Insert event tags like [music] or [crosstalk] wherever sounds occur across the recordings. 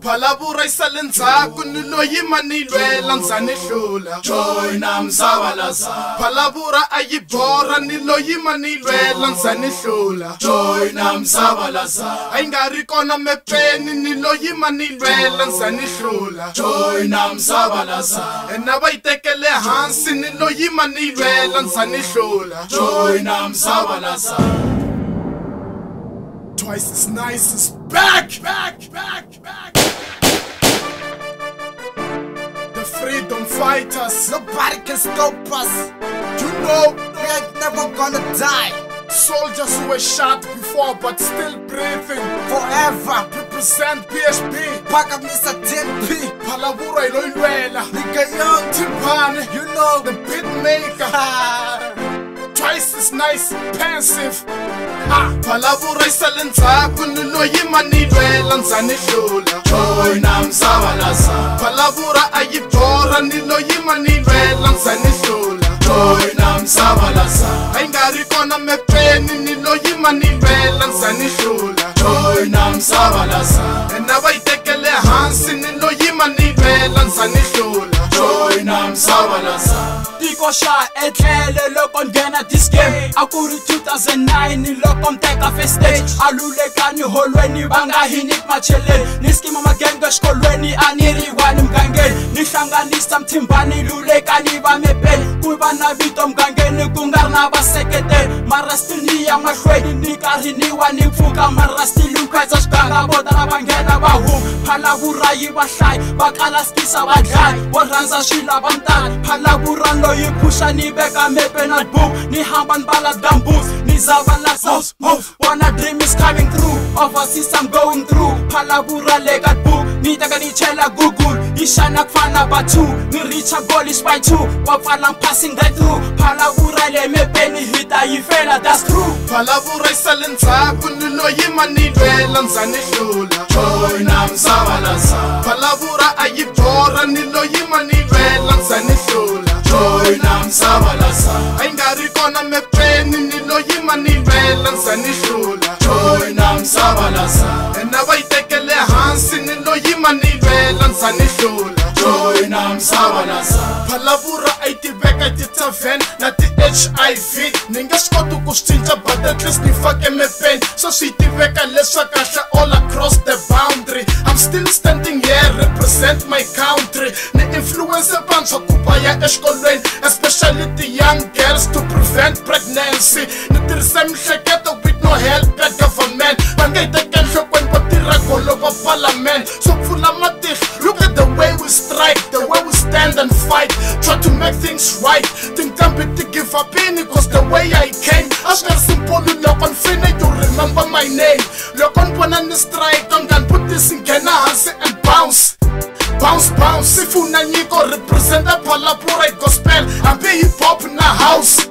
phalavurisa le ndzhaku ni loyi ma ni lwela ndza ni hlula joyina mzavalaza phalavura a yi bora ni loyi ma ni lwela ndza ni hlula a yi nga ri kona mepeni ni loyi ma ni lwela ndza ni hlula joyina na va yi tekele hansi ni loyi ma ni lwela ndza ni hlula Twice as nice as back, back, back, back. fight us. Nobody can stop us. You know, we ain't never gonna die. Soldiers who were shot before but still breathing. Forever represent PSP. Pack up Mr. TMP. Palavura iloyuela. Nigga young Timpani. You know, the beat maker. [laughs] Twice as nice, pensive. Palavura iselendzhaku ni loyi ma ni lwela ndza ni hlula joyina hoyi namsabalasa a yi nga ri kona mepeni ni loyi ni vela ndza ni hlula hansi ni loyi mpela nizanihlula joyina msabalaza tikoxa etlhelo loko nghena disgame a ku ri 2009 loko nteka festage a lulekani holweni va nga hini macheleni ni skima magenga exikolweni a ni ri wani mugangeni ni hlanganisa mthimbani lulekani va mepeni ku va na vito mugangeni ku nga ri na vaseketeli marasti ni ya mahlweni ni karhi ni wa ni pfuka marasti lukhweza swiganga vota na va nghena va huma phalavurayi vahlayi va kala nasikhisa loyi ni veka mepe na ni hamba ni vala dambus ni dream is coming through overseas I'm going through phalavura leka book ni teka ni chela google yi xana ku fana batu ni richa by two wa pfala passing right through phalavura le mepeni hita yi fela that's true phalavura isa le ndzhaku ni loyi ni lwela ndza ni hlula misava la sa phalavura no yima ni lwela ndza ni hlula joyina msavalasa a yi nga ri kona mepeni ni lo yima ni lwela ndza ni hlula joyina msavalasa ena va yi tekele hansi ni lo yima ni lwela ndza ni hlula joyina msavalasa phalavura a yi tiv na na ti-hiv ni nge to koti ku swi cinca but at least ni fake mepeni so swi tiveka leswaku kahle all across the boundary i'm still standing here represent my country ni influence vantshwa ku va ya exikolweni especially the young girls to prevent pregnancy ni tirhisa mihleketo with no help cause the way I came Asingasimboni loko ni fine you remember my name Loko ni vona ni strike in nghena hansi and bounce Bounce bounce If you're ifuna nyiko representa vulavula hi gospel i hambi hip hop na house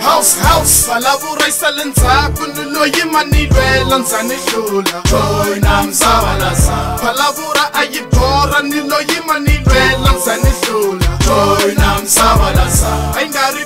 house house vulavula yi sale ndzhaku ni loyi ma ni lwela ndza ni hlula joyina mzavalaza vulavula a yi borha ni loyi ma ni lwela ndza ni hlula joyina mzavalaza a yi nga ri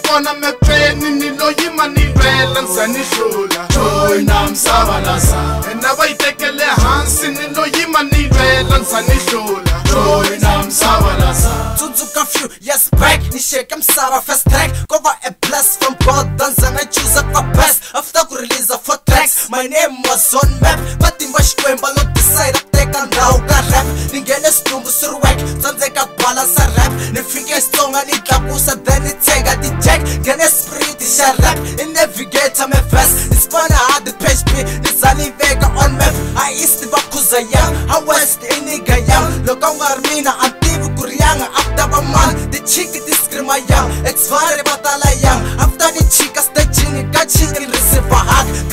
ta ni hlula joyina msavalaza ena va yi tekele hansi ni no yima ni lwela ndza ni hlula joyina msavalaza tsundzuka few yes back ni sheke misava first track ko va a plus from god ta ndza nga chuza ku va best after ku releasa for tracks my name was zone map va timba xikwembu no decide ku teka ndhawu ka rap ni nghene switumbu swi ri wek tsandzeka ku balansa rap ni fike xitsonga ni tlakusa then ni tshega ti-jack nghene spirit xa rap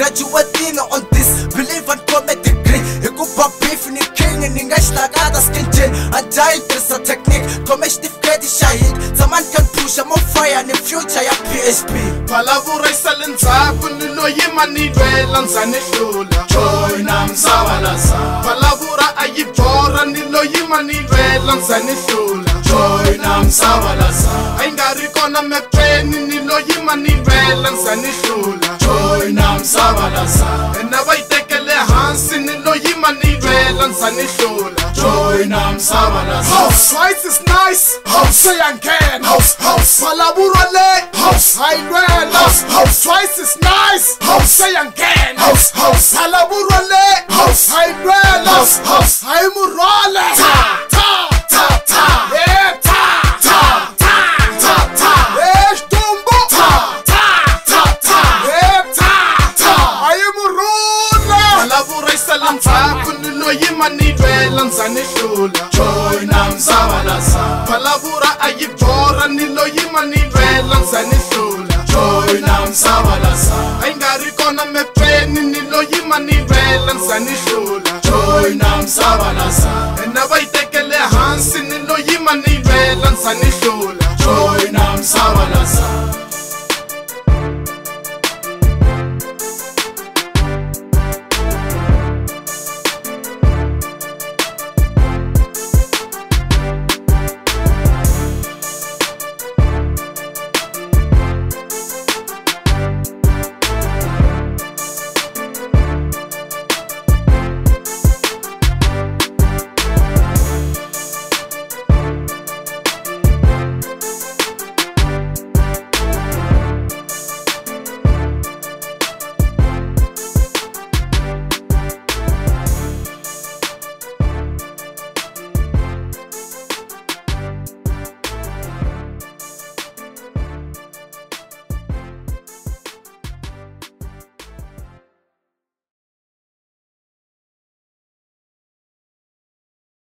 graduatini on this believe and come a degree hikuva beef ni king ni nga xi lakata skinjin agile tirhisa technique kome xitifiketi xa hit tshama ni kan pusha mo fire ni future ya php valavurisa le ndzhaku ni no yima ni lwela ndza ni hlula joina msavalasa valavura a yi borha ni no yima ni lwela ndza ni hlula ayingari kona mepeni ni loyima ni lwela nisa ni hlula ena va yi tekele hansi ni loyima ni lwela nisa ni hlulaalavurwa le ayi lwelaalavurwa le ayi lwela ayi murhwale kuma ni lwela ndza ni hlula joyina msavalaza valavura a yi borha ni loyima ni lwela ndza ni hlula joyina msavalaza a yi nga ri kona mepeni ni loyima ni lwela ndza ni hlula joyina msavalaza ena va yi tekele hansi ni loyima ni lwela ndza ni hlula joyina msavalaza